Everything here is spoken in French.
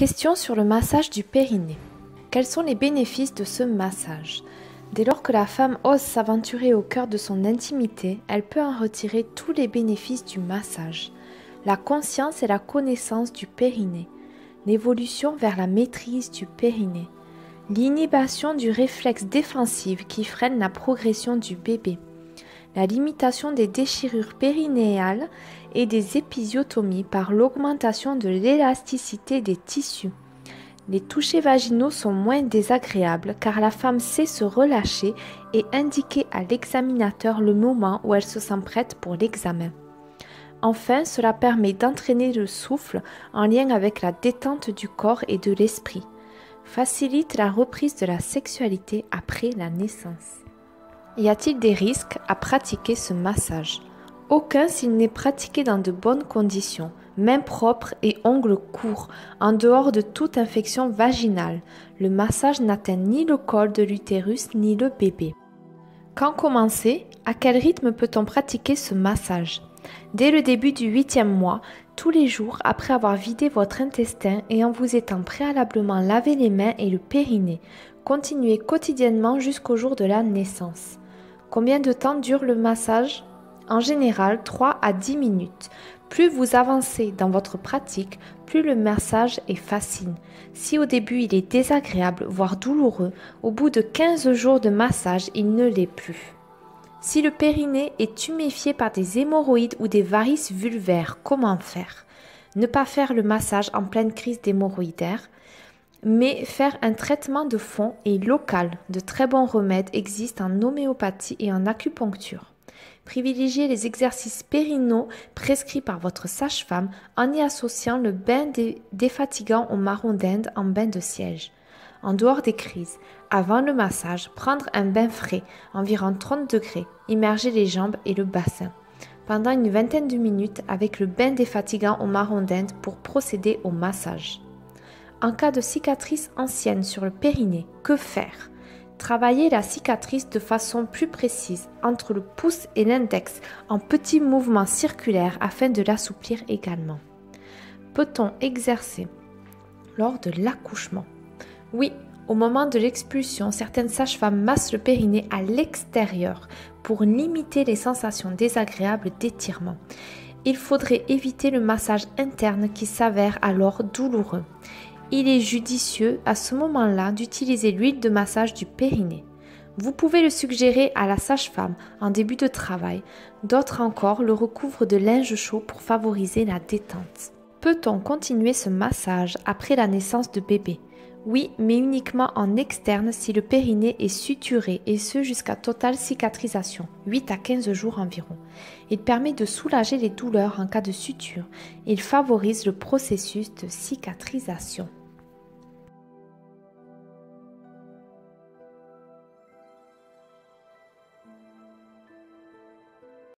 Question sur le massage du périnée. Quels sont les bénéfices de ce massage? Dès lors que la femme ose s'aventurer au cœur de son intimité, elle peut en retirer tous les bénéfices du massage. La conscience et la connaissance du périnée, l'évolution vers la maîtrise du périnée, l'inhibition du réflexe défensif qui freine la progression du bébé, la limitation des déchirures périnéales et des épisiotomies par l'augmentation de l'élasticité des tissus. Les touchés vaginaux sont moins désagréables car la femme sait se relâcher et indiquer à l'examinateur le moment où elle se sent prête pour l'examen. Enfin, cela permet d'entraîner le souffle en lien avec la détente du corps et de l'esprit, facilite la reprise de la sexualité après la naissance. Y a-t-il des risques à pratiquer ce massage? Aucun s'il n'est pratiqué dans de bonnes conditions, mains propres et ongles courts, en dehors de toute infection vaginale. Le massage n'atteint ni le col de l'utérus ni le bébé. Quand commencer? À quel rythme peut-on pratiquer ce massage? Dès le début du huitième mois, tous les jours après avoir vidé votre intestin et en vous étant préalablement lavé les mains et le périnée. Continuez quotidiennement jusqu'au jour de la naissance. Combien de temps dure le massage? En général, 3 à 10 minutes. Plus vous avancez dans votre pratique, plus le massage est facile. Si au début il est désagréable, voire douloureux, au bout de 15 jours de massage, il ne l'est plus. Si le périnée est tuméfié par des hémorroïdes ou des varices vulvaires, comment faire? Ne pas faire le massage en pleine crise d'hémorroïdaire, mais faire un traitement de fond est local. De très bons remèdes existent en homéopathie et en acupuncture. Privilégiez les exercices périnaux prescrits par votre sage-femme en y associant le bain défatigant au marron d'Inde en bain de siège. En dehors des crises, avant le massage, prendre un bain frais, environ 30 degrés, immerger les jambes et le bassin. Pendant une vingtaine de minutes avec le bain défatigant au marron d'Inde pour procéder au massage. En cas de cicatrice ancienne sur le périnée, que faire? Travailler la cicatrice de façon plus précise entre le pouce et l'index en petits mouvements circulaires afin de l'assouplir également. Peut-on exercer lors de l'accouchement? Oui, au moment de l'expulsion, certaines sages-femmes massent le périnée à l'extérieur pour limiter les sensations désagréables d'étirement. Il faudrait éviter le massage interne qui s'avère alors douloureux. Il est judicieux à ce moment-là d'utiliser l'huile de massage du périnée. Vous pouvez le suggérer à la sage-femme en début de travail, d'autres encore le recouvrent de linge chaud pour favoriser la détente. Peut-on continuer ce massage après la naissance de bébé? Oui, mais uniquement en externe si le périnée est suturé et ce jusqu'à totale cicatrisation, 8 à 15 jours environ. Il permet de soulager les douleurs en cas de suture. Il favorise le processus de cicatrisation.